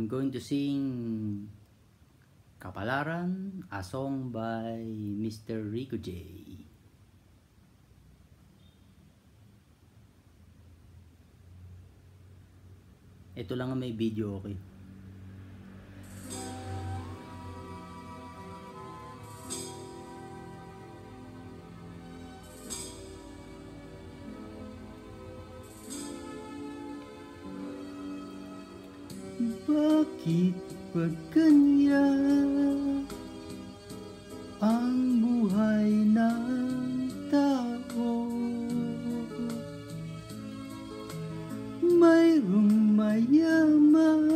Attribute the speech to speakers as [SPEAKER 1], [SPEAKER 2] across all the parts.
[SPEAKER 1] I'm going to sing Kapalaran, a song by Mr. Rico J. Ito lang ang may video okay. Bakit ba ganyan ang buhay ng tao? Mayroong mayaman,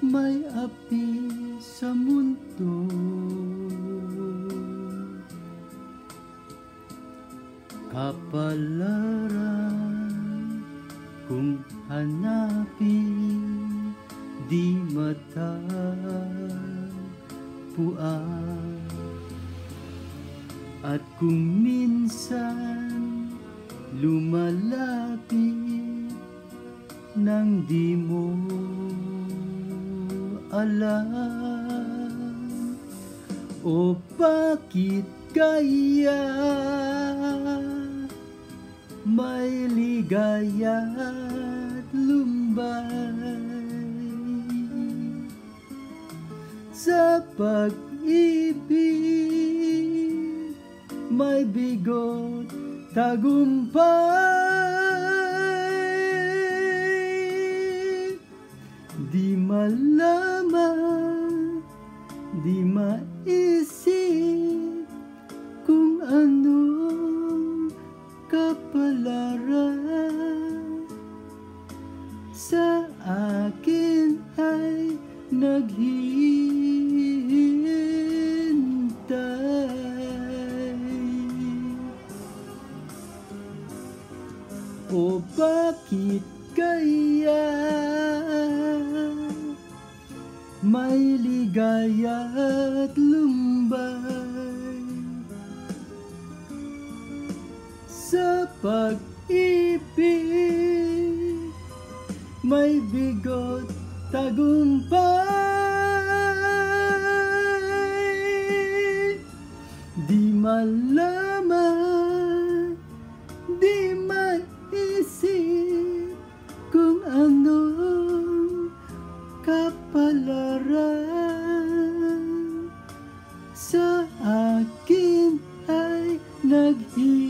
[SPEAKER 1] may api sa mundo. Kapalaran kung hanapin di matagpuan. At kung minsan lumalapit nang di mo alam O bakit kaya may ligaya at lumbay. Sa pag-ibig may bigot tagumpay. Di malaman di maisip sa akin ay naghihintay. O bakit kaya may ligaya at lumbay? Sa pag-ibig may bigot tagumpay di malaman di maisip kung anong kapalaran sa akin ay naghihintay.